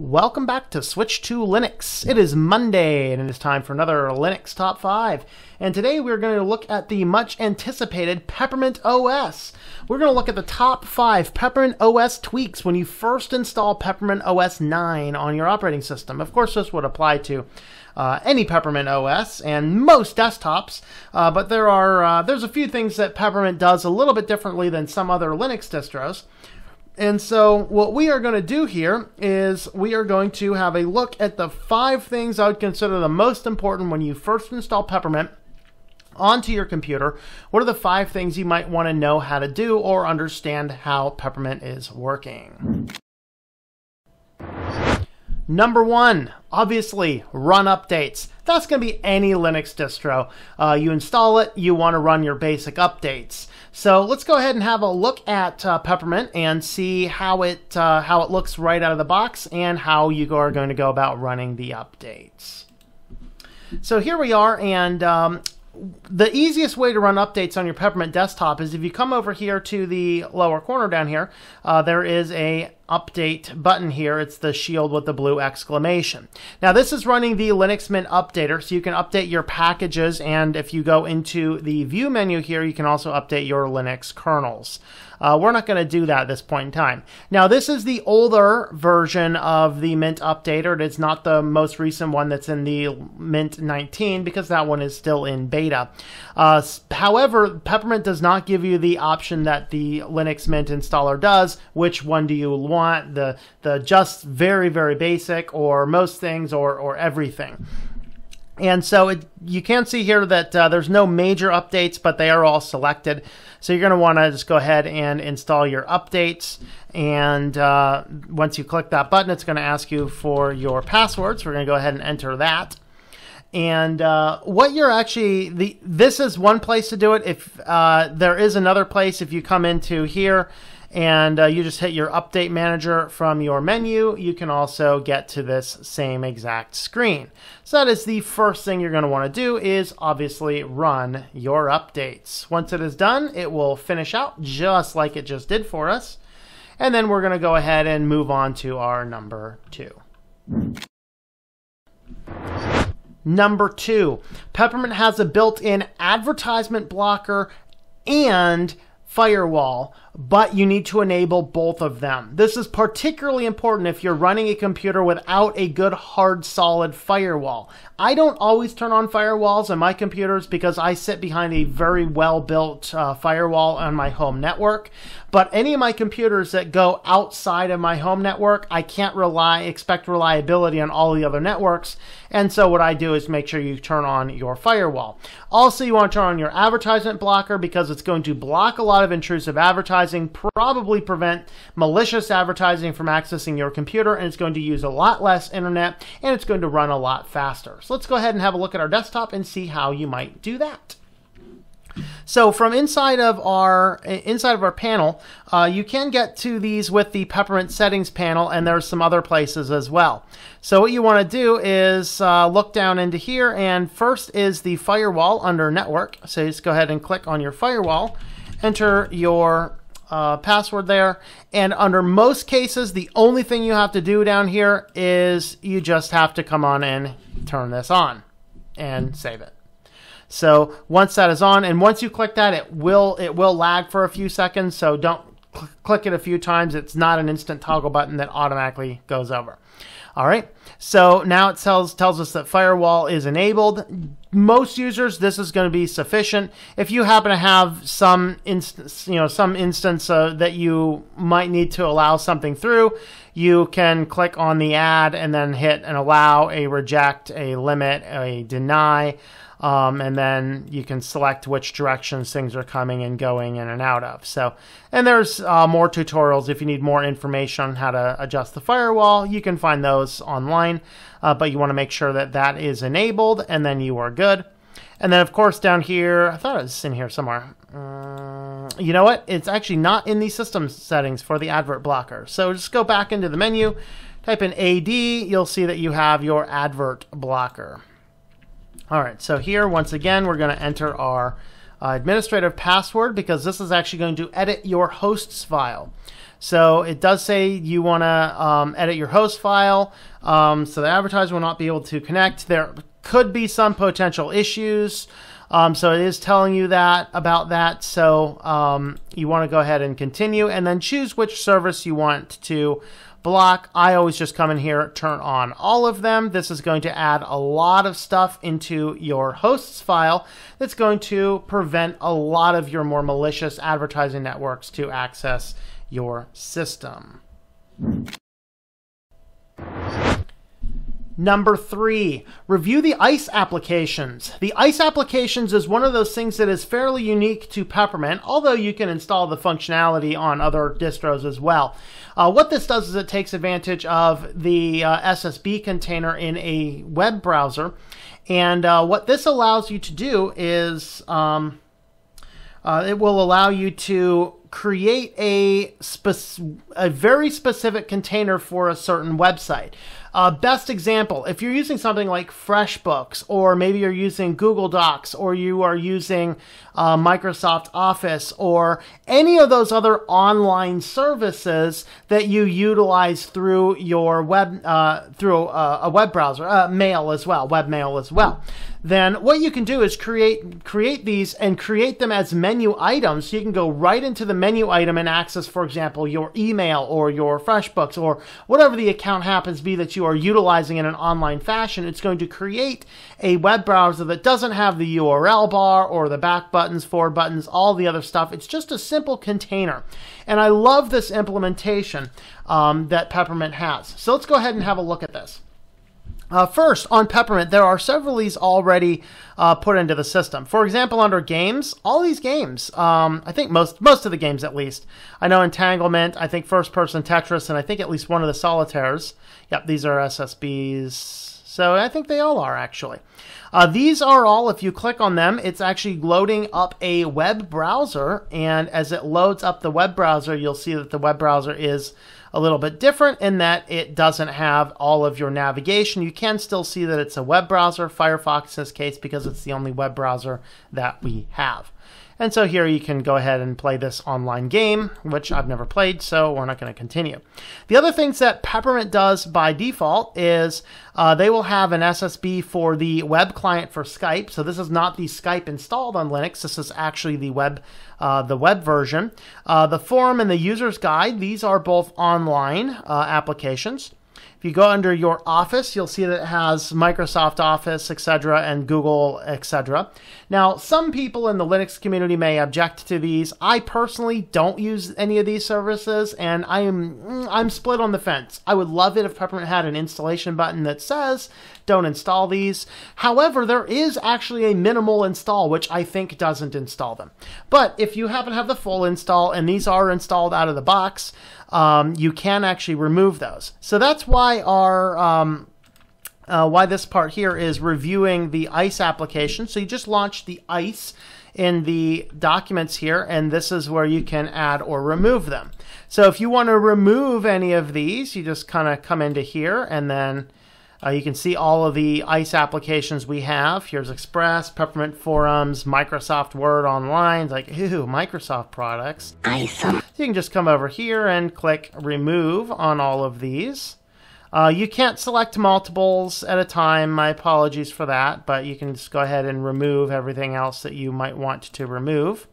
Welcome back to Switched to Linux. It is Monday and it is time for another Linux Top 5. And today we're going to look at the much anticipated Peppermint OS. We're going to look at the top 5 Peppermint OS tweaks when you first install Peppermint OS 9 on your operating system. Of course, this would apply to uh, any Peppermint OS and most desktops, uh, but there are uh, there's a few things that Peppermint does a little bit differently than some other Linux distros. And so, what we are going to do here is we are going to have a look at the five things I would consider the most important when you first install Peppermint onto your computer. What are the five things you might want to know how to do or understand how Peppermint is working? Number one, obviously, run updates. That's going to be any Linux distro. Uh, you install it, you want to run your basic updates. So let's go ahead and have a look at uh, Peppermint and see how it uh, how it looks right out of the box and how you are going to go about running the updates. So here we are, and um, the easiest way to run updates on your Peppermint desktop is if you come over here to the lower corner down here, uh, there is a update button here. It's the shield with the blue exclamation. Now this is running the Linux Mint updater, so you can update your packages, and if you go into the view menu here, you can also update your Linux kernels. Uh, we're not going to do that at this point in time. Now, this is the older version of the Mint updater. It's not the most recent one that's in the Mint 19 because that one is still in beta. Uh, however, Peppermint does not give you the option that the Linux Mint installer does. Which one do you want? The the just very very basic, or most things, or or everything. And so it, you can see here that uh, there's no major updates, but they are all selected. So you're going to want to just go ahead and install your updates. And uh, once you click that button, it's going to ask you for your password. So we're going to go ahead and enter that. And uh, what you're actually the this is one place to do it. If uh, there is another place, if you come into here and uh, you just hit your update manager from your menu, you can also get to this same exact screen. So that is the first thing you're going to want to do is obviously run your updates. Once it is done, it will finish out just like it just did for us. And then we're going to go ahead and move on to our number two. Number two, Peppermint has a built in advertisement blocker and firewall, but you need to enable both of them. This is particularly important if you're running a computer without a good hard solid firewall. I don't always turn on firewalls on my computers because I sit behind a very well built uh, firewall on my home network. But any of my computers that go outside of my home network, I can't rely expect reliability on all the other networks. And so what I do is make sure you turn on your firewall. Also, you want to turn on your advertisement blocker because it's going to block a lot of intrusive advertising, probably prevent malicious advertising from accessing your computer, and it's going to use a lot less internet and it's going to run a lot faster. So let's go ahead and have a look at our desktop and see how you might do that. So from inside of our inside of our panel, uh, you can get to these with the Peppermint settings panel, and there's some other places as well. So what you want to do is uh, look down into here, and first is the firewall under network. So just go ahead and click on your firewall, enter your uh, password there. And under most cases, the only thing you have to do down here is you just have to come on and turn this on and save it. So once that is on, and once you click that, it will it will lag for a few seconds. So don't cl- click it a few times. It's not an instant toggle button that automatically goes over. All right. So now it tells tells us that firewall is enabled. Most users, this is going to be sufficient. If you happen to have some instance, you know, some instance uh, that you might need to allow something through, you can click on the add and then hit an allow, a reject, a limit, a deny. Um, and then you can select which directions things are coming and going in and out of. So, and there's uh, more tutorials if you need more information on how to adjust the firewall. You can find those online, uh, but you want to make sure that that is enabled, and then you are good. And then, of course, down here, I thought it was in here somewhere. Uh, you know what? It's actually not in the system settings for the advert blocker. So just go back into the menu, type in AD, you'll see that you have your advert blocker. All right, so here, once again, we're going to enter our uh, administrative password because this is actually going to edit your hosts file. So it does say you want to um, edit your host file, um, so the advertiser will not be able to connect. There could be some potential issues. Um, so it is telling you that about that. So um, you want to go ahead and continue, and then choose which service you want to block. I always just come in here, turn on all of them. This is going to add a lot of stuff into your hosts file that's going to prevent a lot of your more malicious advertising networks to access your system. Number three, review the ICE applications. The ICE applications is one of those things that is fairly unique to Peppermint, although you can install the functionality on other distros as well. Uh, what this does is it takes advantage of the uh, SSB container in a web browser. And uh, what this allows you to do is um, uh, it will allow you to create a, a very specific container for a certain website. Uh, best example, if you're using something like FreshBooks, or maybe you're using Google Docs, or you are using uh, Microsoft Office, or any of those other online services that you utilize through your web, uh, through a, a, web browser, uh, mail as well, web mail as well then what you can do is create create these and create them as menu items. So you can go right into the menu item and access, for example, your email or your FreshBooks or whatever the account happens to be that you are utilizing in an online fashion. It's going to create a web browser that doesn't have the URL bar or the back buttons, forward buttons, all the other stuff. It's just a simple container. And I love this implementation um, that Peppermint has. So let's go ahead and have a look at. Uh, first, on Peppermint, there are several of these already uh, put into the system. For example, under games, all these games, um, I think most most of the games at least. I know Entanglement, I think First Person Tetris, and I think at least one of the Solitaires. Yep, these are SSBs. So I think they all are actually. Uh, these are all, if you click on them, it's actually loading up a web browser. And as it loads up the web browser, you'll see that the web browser is a little bit different in that it doesn't have all of your navigation. You can still see that it's a web browser, Firefox in this case, because it's the only web browser that we have. And so here you can go ahead and play this online game, which I've never played, so we're not going to continue. The other things that Peppermint does by default is uh, they will have an SSB for the web client for Skype. So this is not the Skype installed on Linux. This is actually the web, uh, the web version. Uh, the forum and the user's guide. These are both online uh, applications. If you go under your Office, you'll see that it has Microsoft Office, etc., and Google, etc. Now, some people in the Linux community may object to these. I personally don't use any of these services, and I am mm, I'm split on the fence. I would love it if Peppermint had an installation button that says don't install these. However, there is actually a minimal install, which I think doesn't install them. But if you happen to have the full install and these are installed out of the box, um, you can actually remove those. So that's why our um, uh, why this part here is reviewing the ICE application. So you just launch the ICE in the documents here, and this is where you can add or remove them. So if you want to remove any of these, you just kind of come into here and then uh, you can see all of the ICE applications we have. Here's Express, Peppermint Forums, Microsoft Word Online. It's like, ooh, Microsoft products. ICE. So you can just come over here and click Remove on all of these. Uh, you can't select multiples at a time. My apologies for that, but you can just go ahead and remove everything else that you might want to remove.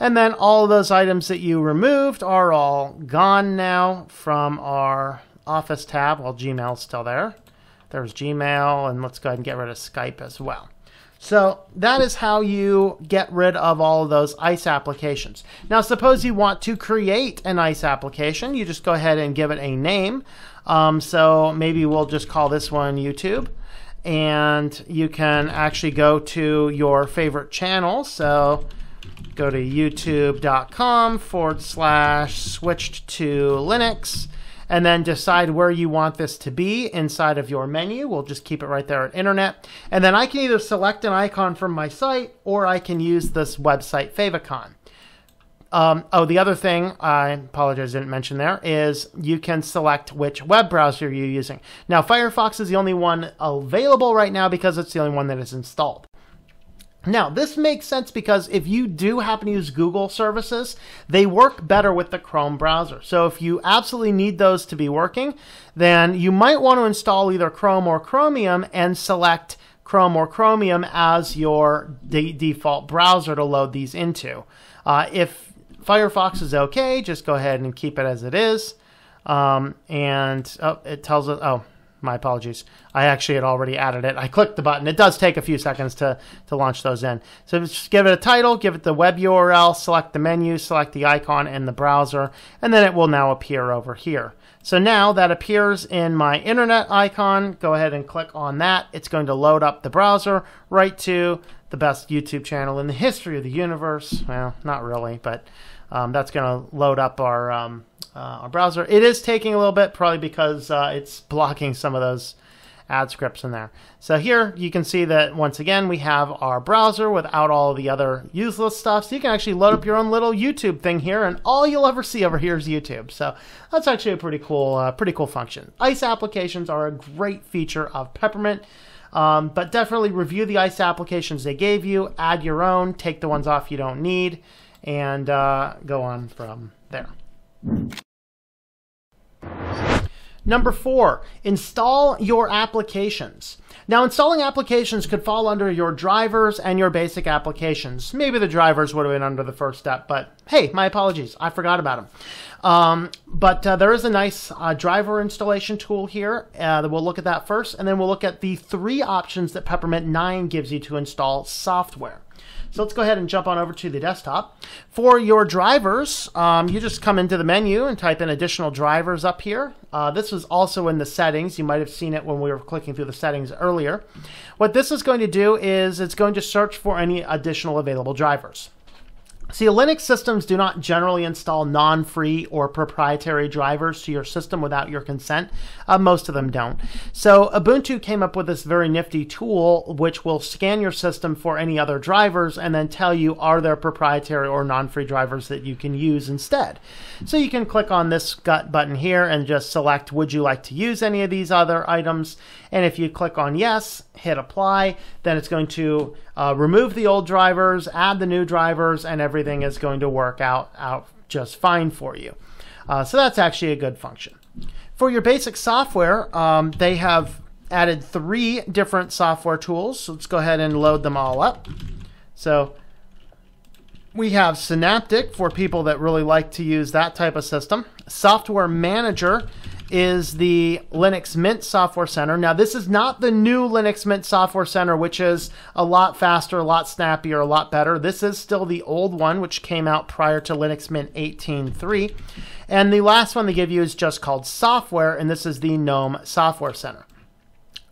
And then all those items that you removed are all gone now from our Office tab. Well, Gmail's still there. There's Gmail, and let's go ahead and get rid of Skype as well. So that is how you get rid of all of those ICE applications. Now, suppose you want to create an ICE application. You just go ahead and give it a name. Um, so maybe we'll just call this one YouTube. And you can actually go to your favorite channel. So go to youtube.com forward slash switched to Linux and then decide where you want this to be inside of your menu. We'll just keep it right there at internet. And then I can either select an icon from my site or I can use this website favicon. Um, oh, the other thing I apologize, I didn't mention there is you can select which web browser you're using. Now, Firefox is the only one available right now because it's the only one that is installed. Now, this makes sense because if you do happen to use Google services, they work better with the Chrome browser. So if you absolutely need those to be working, then you might want to install either Chrome or Chromium and select Chrome or Chromium as your de- default browser to load these into. Uh, if Firefox is okay, just go ahead and keep it as it is. Um, and oh, it tells us, oh, my apologies. I actually had already added it. I clicked the button. It does take a few seconds to, to launch those in. So just give it a title, give it the web URL, select the menu, select the icon in the browser, and then it will now appear over here. So now that appears in my internet icon. Go ahead and click on that. It's going to load up the browser right to the best YouTube channel in the history of the universe. Well, not really, but um, that's going to load up our um, uh, our browser. It is taking a little bit, probably because uh, it's blocking some of those ad scripts in there. So here you can see that once again we have our browser without all the other useless stuff. So you can actually load up your own little YouTube thing here, and all you'll ever see over here is YouTube. So that's actually a pretty cool, uh, pretty cool function. ICE applications are a great feature of Peppermint. Um, but definitely review the ICE applications they gave you, add your own, take the ones off you don't need, and uh, go on from there. Number four, install your applications. Now, installing applications could fall under your drivers and your basic applications. Maybe the drivers would have been under the first step, but hey, my apologies. I forgot about them. Um, but uh, there is a nice uh, driver installation tool here. Uh, we'll look at that first, and then we'll look at the three options that Peppermint 9 gives you to install software. So let's go ahead and jump on over to the desktop. For your drivers, um, you just come into the menu and type in additional drivers up here. Uh, this was also in the settings. You might have seen it when we were clicking through the settings earlier. What this is going to do is it's going to search for any additional available drivers. See, Linux systems do not generally install non free or proprietary drivers to your system without your consent. Uh, most of them don't. So, Ubuntu came up with this very nifty tool which will scan your system for any other drivers and then tell you are there proprietary or non free drivers that you can use instead. So, you can click on this gut button here and just select would you like to use any of these other items. And if you click on yes, hit apply, then it's going to uh, remove the old drivers, add the new drivers, and everything is going to work out, out just fine for you. Uh, so that's actually a good function. For your basic software, um, they have added three different software tools. So let's go ahead and load them all up. So we have Synaptic for people that really like to use that type of system. Software Manager is the Linux Mint Software Center. Now, this is not the new Linux Mint Software Center, which is a lot faster, a lot snappier, a lot better. This is still the old one, which came out prior to Linux Mint 18.3. And the last one they give you is just called Software, and this is the GNOME Software Center.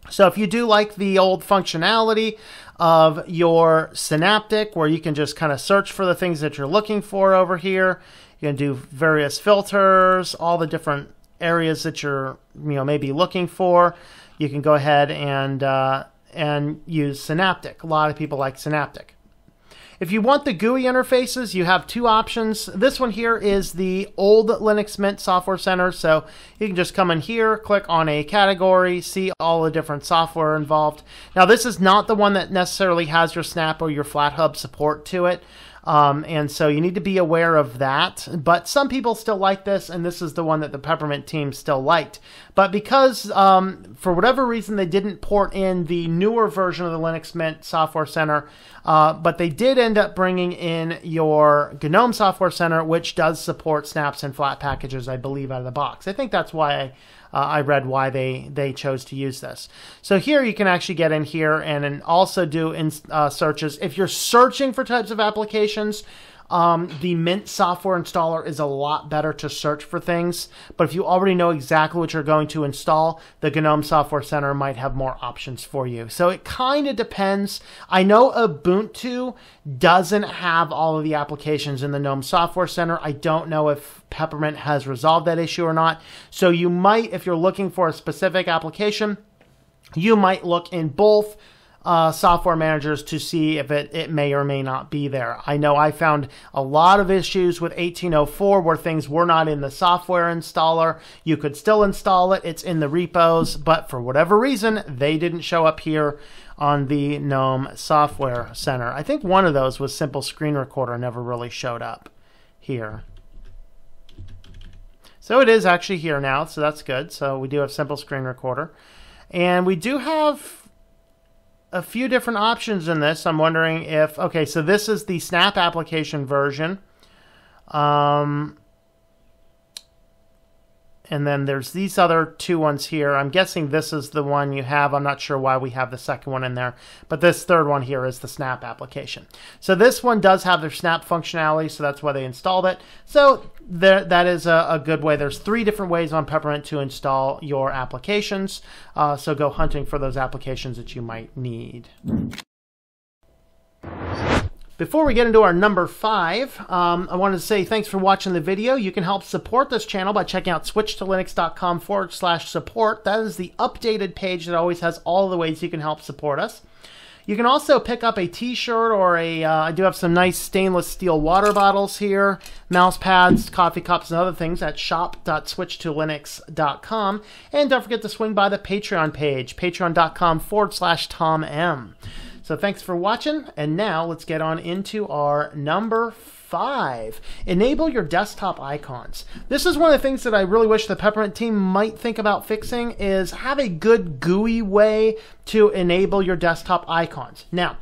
So if you do like the old functionality of your Synaptic, where you can just kind of search for the things that you're looking for over here, you can do various filters, all the different areas that you're you know maybe looking for, you can go ahead and uh, and use Synaptic. A lot of people like Synaptic. If you want the GUI interfaces, you have two options. This one here is the old Linux Mint Software Center. So you can just come in here, click on a category, see all the different software involved. Now, this is not the one that necessarily has your Snap or your FlatHub support to it. Um, and so you need to be aware of that. But some people still like this, and this is the one that the Peppermint team still liked. But because, um, for whatever reason, they didn't port in the newer version of the Linux Mint Software Center, uh, but they did end up bringing in your GNOME Software Center, which does support snaps and flat packages, I believe, out of the box. I think that's why I uh, I read why they they chose to use this. So here you can actually get in here and, and also do in, uh, searches. If you're searching for types of applications, um, the Mint software installer is a lot better to search for things, but if you already know exactly what you're going to install, the GNOME Software Center might have more options for you. So it kind of depends. I know Ubuntu doesn't have all of the applications in the GNOME Software Center. I don't know if Peppermint has resolved that issue or not. So you might, if you're looking for a specific application, you might look in both uh, software managers to see if it, it may or may not be there. I know I found a lot of issues with 1804 where things were not in the software installer. You could still install it, it's in the repos, but for whatever reason, they didn't show up here on the GNOME Software Center. I think one of those was Simple Screen Recorder, never really showed up here. So it is actually here now, so that's good. So we do have Simple Screen Recorder. And we do have a few different options in this. I'm wondering if, okay, so this is the Snap application version. Um, and then there's these other two ones here. I'm guessing this is the one you have. I'm not sure why we have the second one in there, but this third one here is the Snap application. So this one does have their Snap functionality, so that's why they installed it. So there, that is a, a good way. There's three different ways on Peppermint to install your applications. Uh, so go hunting for those applications that you might need. Before we get into our number five, um, I wanted to say thanks for watching the video. You can help support this channel by checking out switchedtolinux.com forward slash support. That is the updated page that always has all the ways you can help support us. You can also pick up a t-shirt or a. Uh, I do have some nice stainless steel water bottles here, mouse pads, coffee cups, and other things at shop.switchedtolinux.com. And don't forget to swing by the Patreon page, patreon.com forward slash Tom M. So thanks for watching, and now let's get on into our number five. Enable your desktop icons. This is one of the things that I really wish the Peppermint team might think about fixing is have a good GUI way to enable your desktop icons. Now,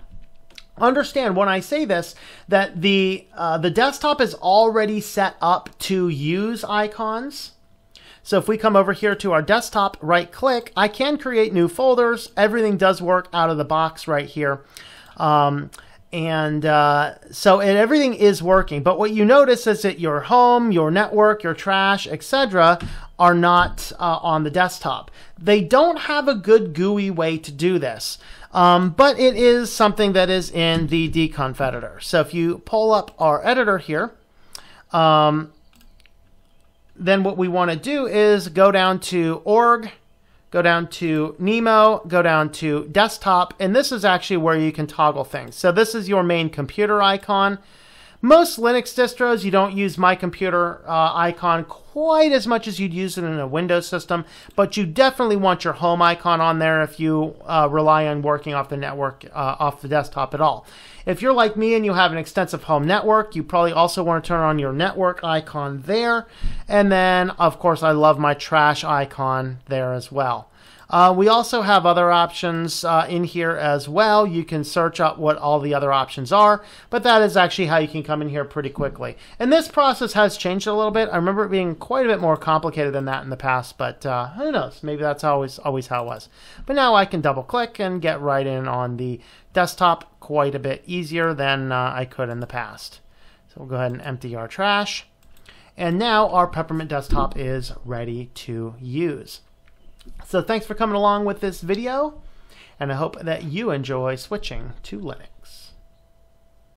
understand when I say this that the uh, the desktop is already set up to use icons. So if we come over here to our desktop, right click, I can create new folders. Everything does work out of the box right here. Um, and uh, so and everything is working. But what you notice is that your home, your network, your trash, etc., are not uh, on the desktop. They don't have a good GUI way to do this. Um, but it is something that is in the dconf editor. So if you pull up our editor here, um, then what we want to do is go down to org, go down to Nemo, go down to desktop, and this is actually where you can toggle things. So this is your main computer icon. Most Linux distros, you don't use My Computer uh, icon quite as much as you'd use it in a Windows system, but you definitely want your home icon on there if you uh, rely on working off the network, uh, off the desktop at all. If you're like me and you have an extensive home network, you probably also want to turn on your network icon there. And then, of course, I love my trash icon there as well. Uh, we also have other options uh, in here as well. You can search up what all the other options are, but that is actually how you can come in here pretty quickly. And this process has changed a little bit. I remember it being quite a bit more complicated than that in the past, but uh, who knows? Maybe that's always always how it was. But now I can double click and get right in on the desktop quite a bit easier than uh, I could in the past. So we'll go ahead and empty our trash. And now our Peppermint desktop is ready to use. So thanks for coming along with this video, and I hope that you enjoy switching to Linux.